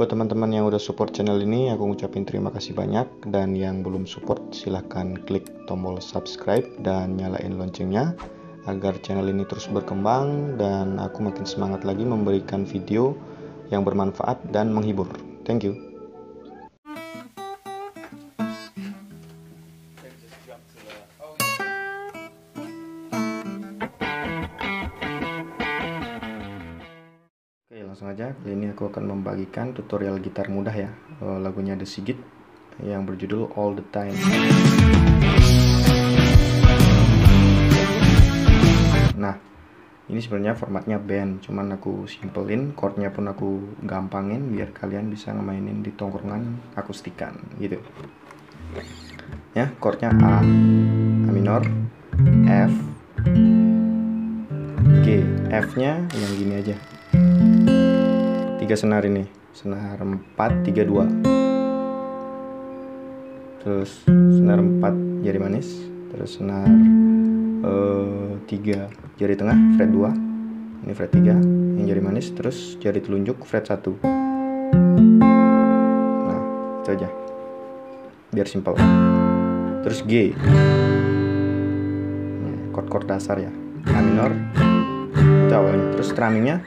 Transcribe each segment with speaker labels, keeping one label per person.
Speaker 1: Buat teman-teman yang udah support channel ini, aku ngucapin terima kasih banyak. Dan yang belum support, silahkan klik tombol subscribe dan nyalain loncengnya agar channel ini terus berkembang dan aku makin semangat lagi memberikan video yang bermanfaat dan menghibur. Thank you. Langsung aja. Kali ini aku akan membagikan tutorial gitar mudah ya. Eh, lagunya The Sigit yang berjudul All The Time. Nah ini sebenarnya formatnya band cuman aku simpelin chordnya pun aku gampangin biar kalian bisa ngemainin di tongkrongan akustikan gitu. Ya chordnya A A minor F G F nya yang gini aja tiga senar ini. Senar 4 3 2 terus senar 4 jari manis. Terus senar uh, 3 jari tengah fret 2 ini fret 3 yang jari manis. Terus jari telunjuk fret 1 nah itu aja. Biar simpel. Terus G. Chord-chord dasar ya. A minor. Itu awalnya. Terus strummingnya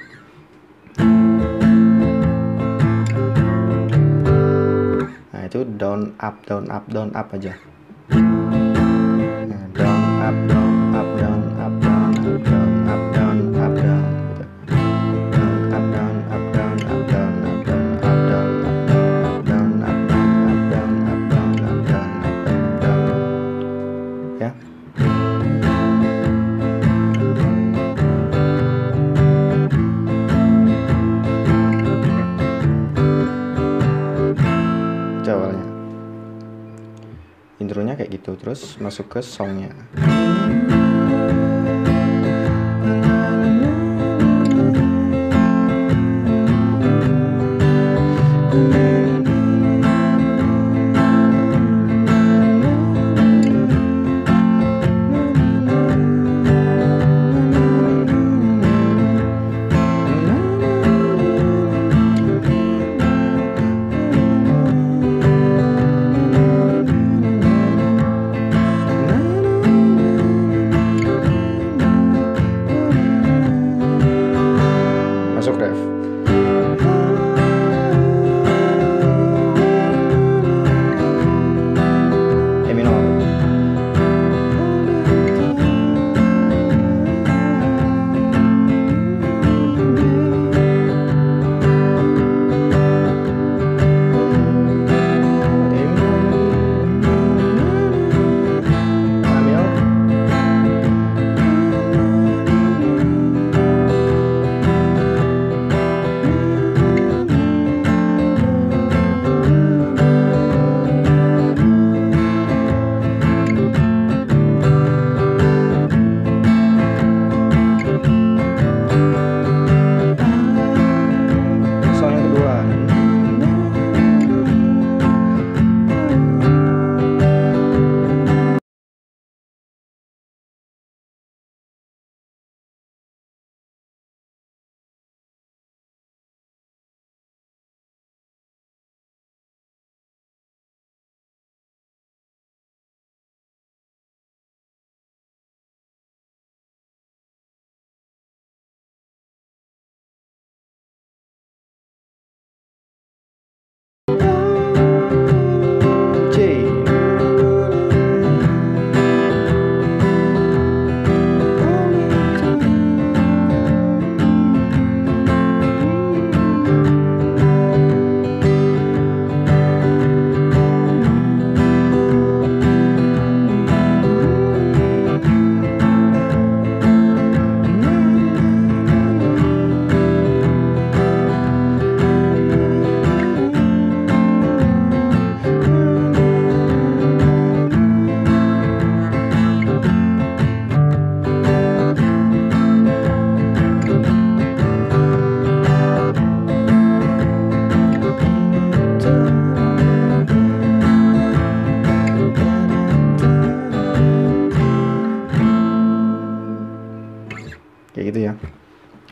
Speaker 1: itu down up down up down up aja kayak gitu terus masuk ke songnya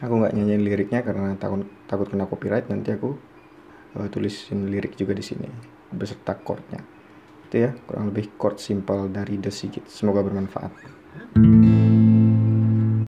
Speaker 1: aku nggak nyanyiin liriknya karena takut takut kena copyright nanti aku uh, tulisin lirik juga di sini beserta chordnya. Itu ya kurang lebih chord simple dari The Sigit semoga bermanfaat